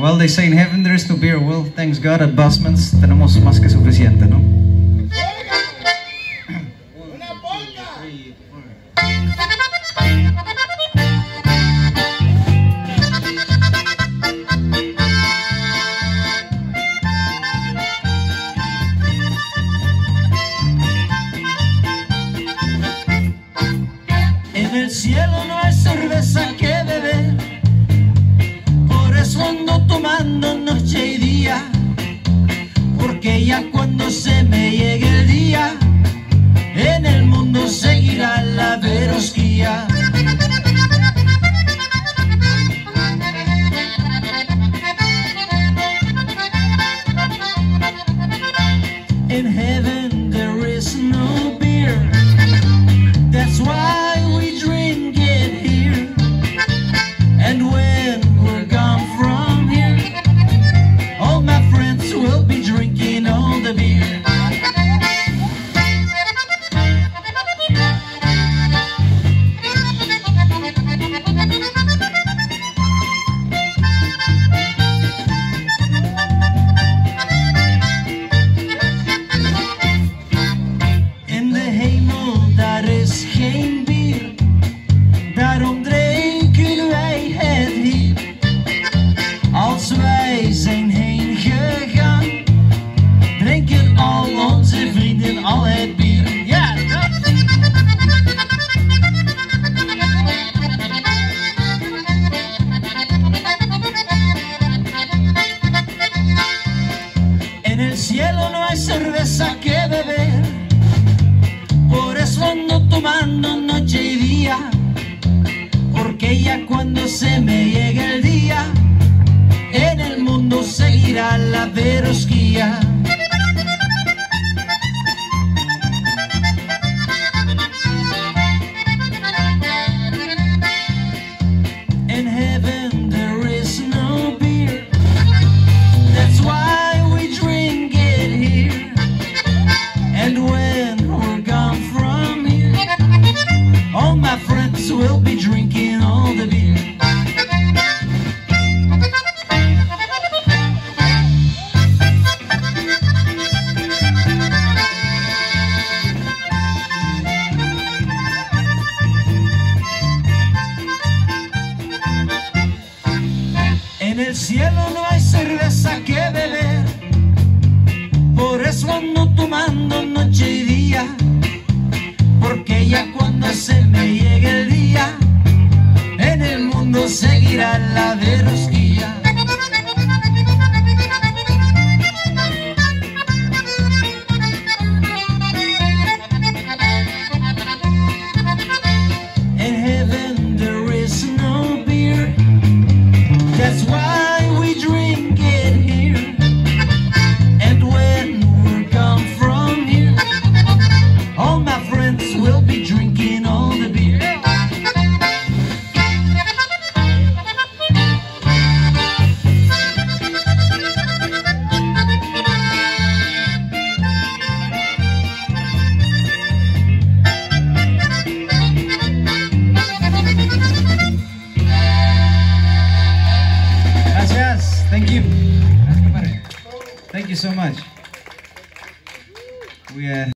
Well, they say in heaven there is no beer. Well, thanks God, at Busman's tenemos más que suficiente, ¿no? hay cerveza que beber, por eso ando tomando noche y día, porque ya cuando se me llegue el día, en el mundo seguirá la verosquía. cielo no Thank you. Thank you so much. We are.